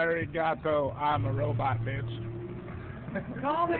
Larry Gatto, I'm a robot, bitch. Call me.